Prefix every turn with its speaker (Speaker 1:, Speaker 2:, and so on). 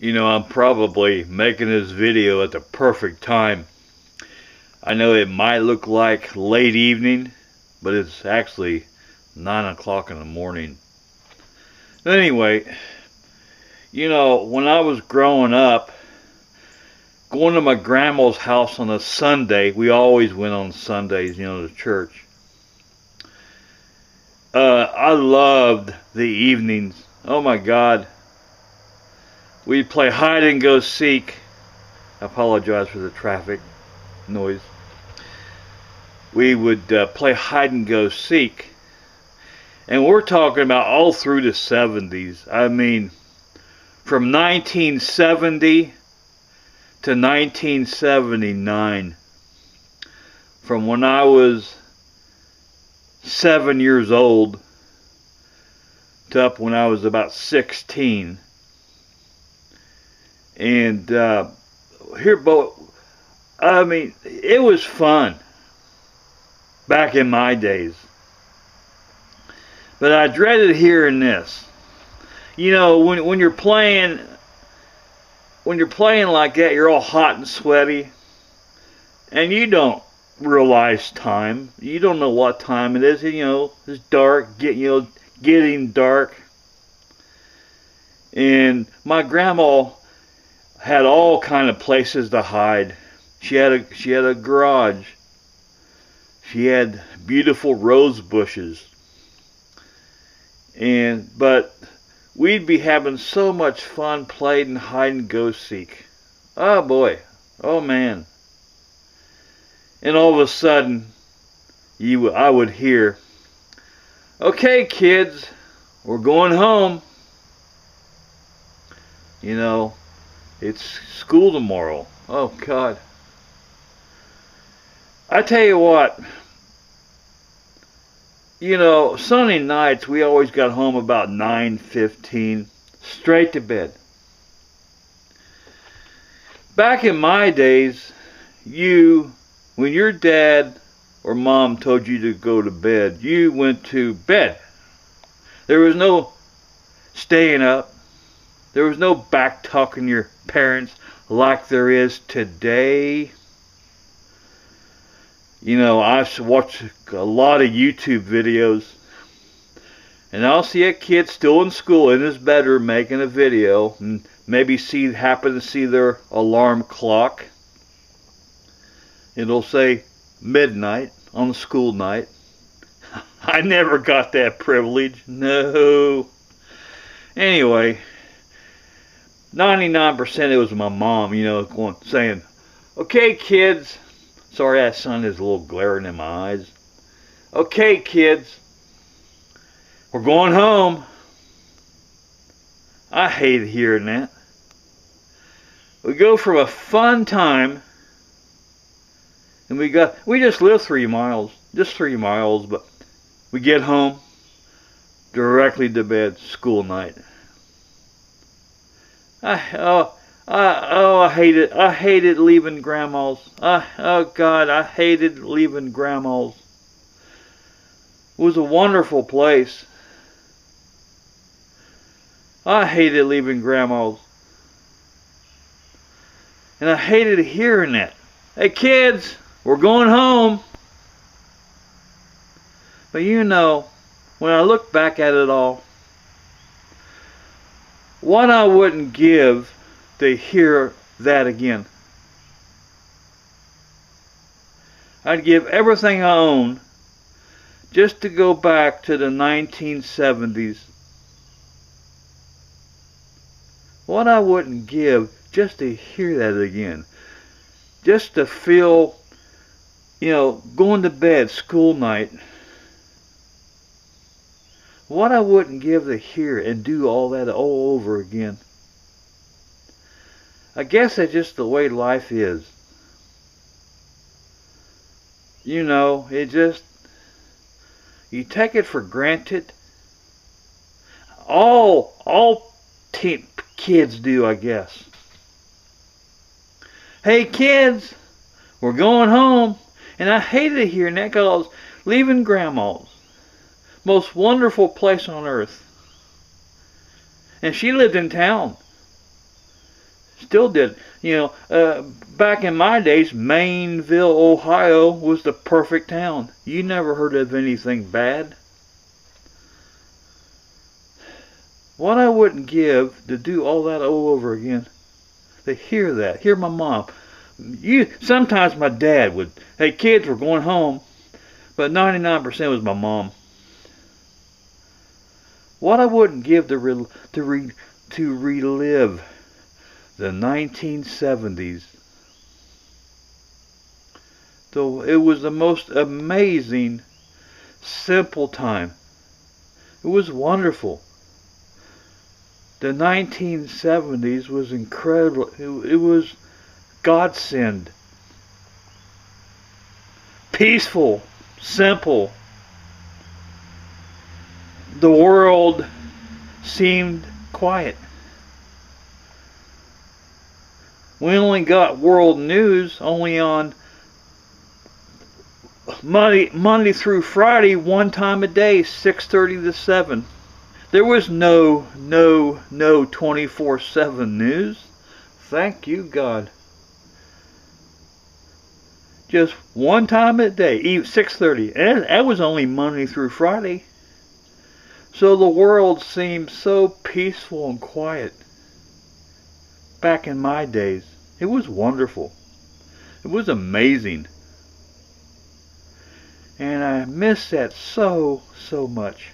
Speaker 1: You know, I'm probably making this video at the perfect time. I know it might look like late evening, but it's actually 9 o'clock in the morning. Anyway, you know, when I was growing up, going to my grandma's house on a Sunday, we always went on Sundays, you know, to church. Uh, I loved the evenings. Oh my God We'd play hide and go seek. I apologize for the traffic noise. We would uh, play hide and go seek. And we're talking about all through the 70s. I mean, from 1970 to 1979. From when I was seven years old to up when I was about 16 and uh, here, but I mean, it was fun back in my days. But I dreaded hearing this. You know, when when you're playing, when you're playing like that, you're all hot and sweaty, and you don't realize time. You don't know what time it is. You know, it's dark. Get you know, getting dark. And my grandma had all kind of places to hide. She had a she had a garage. She had beautiful rose bushes. And but we'd be having so much fun playing hide and go seek. Oh boy. Oh man. And all of a sudden you I would hear, "Okay, kids, we're going home." You know, it's school tomorrow. Oh, God. I tell you what, you know, Sunday nights we always got home about 9.15, straight to bed. Back in my days, you, when your dad or mom told you to go to bed, you went to bed. There was no staying up. There was no back talking your parents like there is today. You know, I've watched a lot of YouTube videos and I'll see a kid still in school in his bedroom making a video and maybe see happen to see their alarm clock. It'll say midnight on a school night. I never got that privilege. No. Anyway, 99% it was my mom, you know, going, saying, okay, kids. Sorry, that sun is a little glaring in my eyes. Okay, kids. We're going home. I hate hearing that. We go from a fun time, and we got, we just live three miles, just three miles, but we get home, directly to bed, school night. I oh I oh I hated I hated leaving grandma's. I oh God I hated leaving grandma's. It was a wonderful place. I hated leaving grandma's. And I hated hearing that. Hey kids, we're going home. But you know, when I look back at it all, what I wouldn't give to hear that again. I'd give everything I own just to go back to the 1970s. What I wouldn't give just to hear that again. Just to feel, you know, going to bed, school night, what I wouldn't give to hear and do all that all over again. I guess that's just the way life is. You know, it just, you take it for granted. All, all teen, kids do, I guess. Hey kids, we're going home. And I hated hearing that because leaving grandma's most wonderful place on earth. And she lived in town. Still did. You know, uh, back in my days, Maineville, Ohio was the perfect town. You never heard of anything bad. What I wouldn't give to do all that all over again. To hear that, hear my mom. You sometimes my dad would. Hey, kids, we're going home, but 99% was my mom. What I wouldn't give to re, to re, to relive the 1970s. So it was the most amazing, simple time. It was wonderful. The 1970s was incredible. It, it was godsend. Peaceful, simple. The world seemed quiet. We only got world news only on Monday, Monday through Friday, one time a day, 6:30 to 7. There was no, no, no 24/7 news. Thank you, God. Just one time a day, 6:30, and that was only Monday through Friday. So the world seemed so peaceful and quiet back in my days. It was wonderful. It was amazing. And I miss that so, so much.